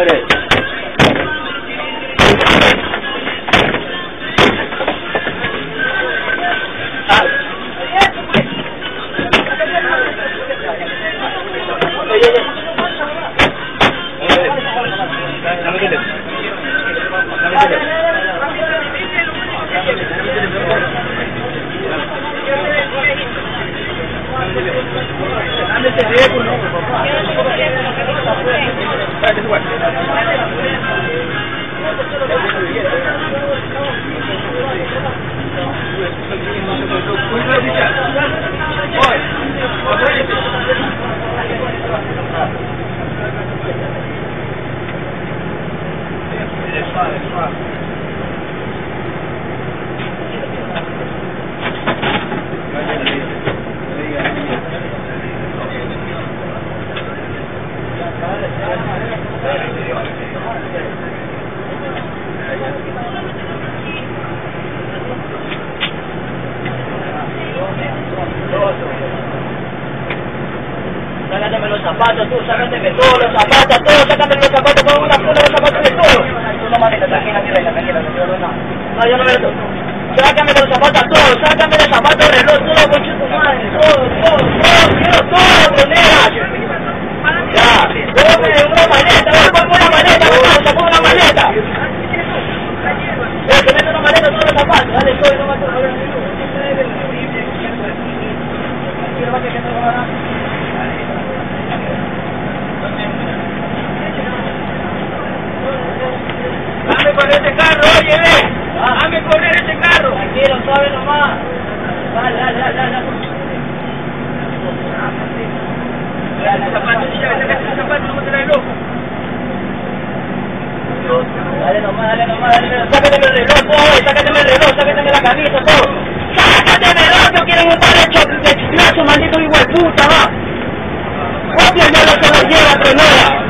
Abre. Sácateme los zapatos, tú, sácateme todos los zapatos, todos, sácateme los zapatos, con una funda los zapatos de todo. No, manita, tranquila, tranquila, tranquila, tranquila, no, yo no veo todo. Sácame los zapatos, todos, sácame los zapatos, reloj, todo, concha tu madre, todo, todo, todo, quiero todo, moneda. Ya, ponme una maleta, ponme una maleta, vamos, ponme una maleta. Eh, que mete una maleta todos los zapatos, dale, todo, no más, todo, Quiero más que se me Dame con ese carro, oye, ve. Dame correr ese Tranquilo, suave nomás. Dale, dale, dale, dale. Dale, nomás, dale nomás, dale, dale. Sácateme el reloj, sácateme el reloj, sácateme la camisa, todo. Sácateme el reloj, quieren montar el chocolate, maldito hijo de puta, va. Copia ya no se lo lleva, trenera.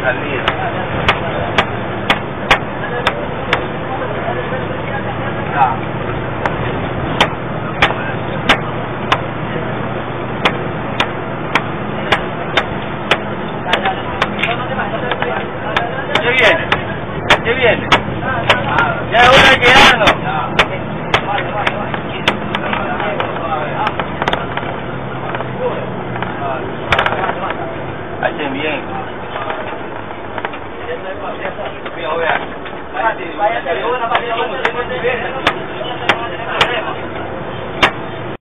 1300 salidas. ¿Qué viene? ¿Qué viene? Ya es hora de quedarnos. Hacen bien. Váyase, váyase,